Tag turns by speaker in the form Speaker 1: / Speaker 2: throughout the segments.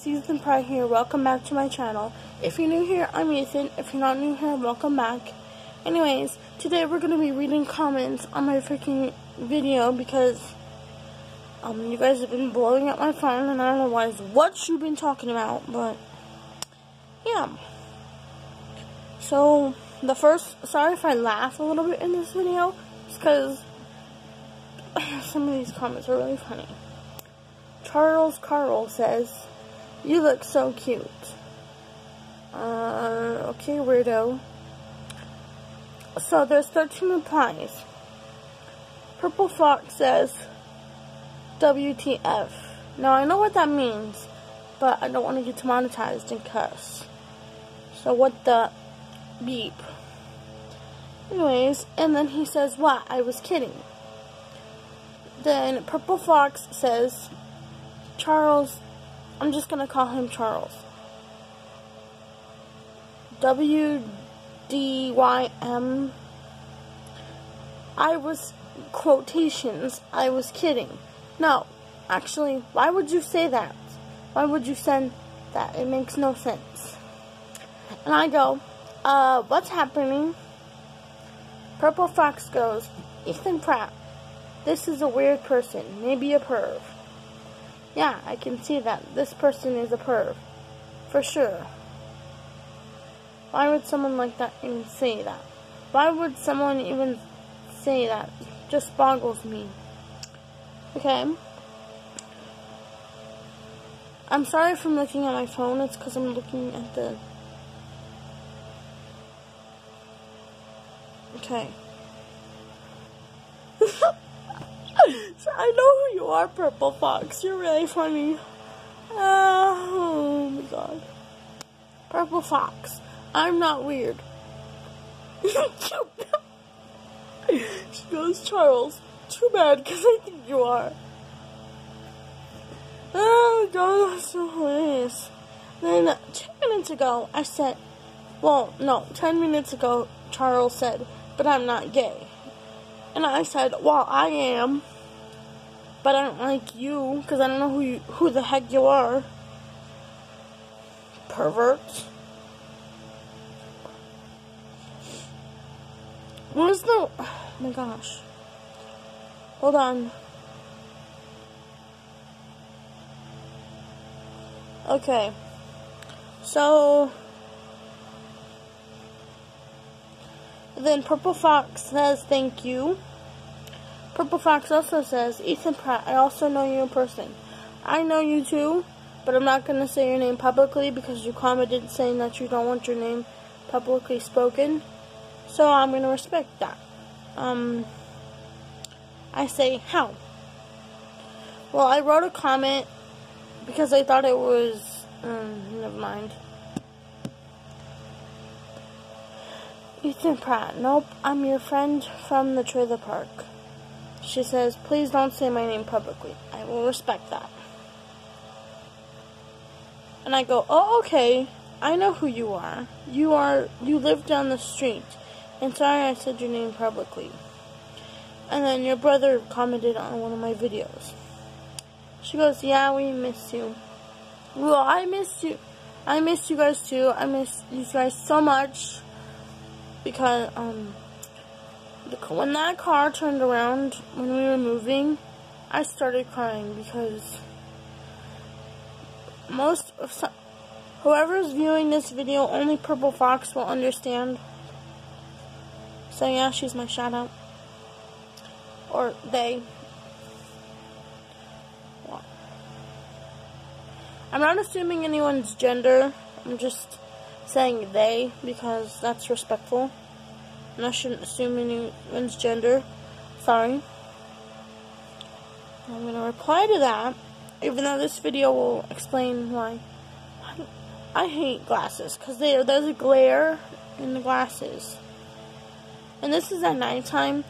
Speaker 1: guys, Ethan Pratt here. Welcome back to my channel. If you're new here, I'm Ethan. If you're not new here, welcome back. Anyways, today we're going to be reading comments on my freaking video because um, you guys have been blowing up my phone and I don't know why what you've been talking about, but yeah. So, the first, sorry if I laugh a little bit in this video, it's because some of these comments are really funny. Charles Carl says, You look so cute. Uh, okay, weirdo. So there's 13 replies. Purple Fox says, WTF. Now I know what that means, but I don't want to get demonetized and cuss. So what the beep. Anyways, and then he says, What? I was kidding. Then Purple Fox says, Charles, I'm just going to call him Charles. W D Y M. I was quotations. I was kidding. No, actually, why would you say that? Why would you send that? It makes no sense. And I go, uh, what's happening? Purple Fox goes, Ethan Pratt. This is a weird person. Maybe a perv. Yeah, I can see that. This person is a perv. For sure. Why would someone like that even say that? Why would someone even say that? It just boggles me. Okay. I'm sorry for looking at my phone. It's because I'm looking at the... Okay. I know who you are, Purple Fox. You're really funny. Uh, oh my god. Purple Fox. I'm not weird. she goes, Charles. Too bad, because I think you are. Oh god, that's so hilarious. Then, uh, 10 minutes ago, I said, well, no, 10 minutes ago, Charles said, but I'm not gay. And I said, well, I am, but I don't like you, because I don't know who you, who the heck you are. Pervert. Where's the, oh my gosh. Hold on. Okay. So, then Purple Fox says thank you. Purple Fox also says, Ethan Pratt, I also know you in person. I know you too, but I'm not going to say your name publicly because you commented saying that you don't want your name publicly spoken. So I'm going to respect that. Um, I say, how? Well, I wrote a comment because I thought it was, um, never mind. Ethan Pratt, nope, I'm your friend from the trailer park. She says, please don't say my name publicly. I will respect that. And I go, oh, okay, I know who you are. You are, you live down the street. And sorry I said your name publicly. And then your brother commented on one of my videos. She goes, yeah, we miss you. Well, I miss you. I miss you guys too. I miss you guys so much. Because, um, when that car turned around when we were moving, I started crying because most of whoever's viewing this video, only Purple Fox will understand. So yeah, she's my shout out or they. I'm not assuming anyone's gender. I'm just saying they because that's respectful. And I shouldn't assume anyone's gender. Sorry. I'm going to reply to that, even though this video will explain why. I hate glasses because there's a glare in the glasses. And this is at nighttime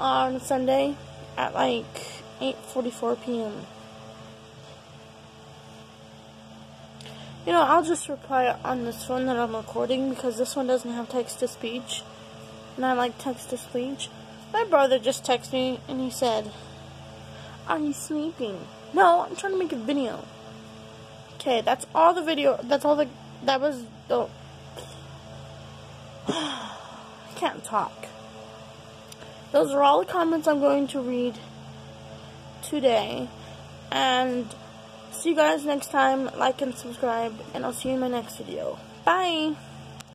Speaker 1: on Sunday at like 8.44 p.m. You know, I'll just reply on this one that I'm recording because this one doesn't have text-to-speech. And I like text-to-speech. My brother just texted me and he said, Are you sleeping? No, I'm trying to make a video. Okay, that's all the video. That's all the. That was the. I can't talk. Those are all the comments I'm going to read today. And see you guys next time. Like and subscribe. And I'll see you in my next video. Bye.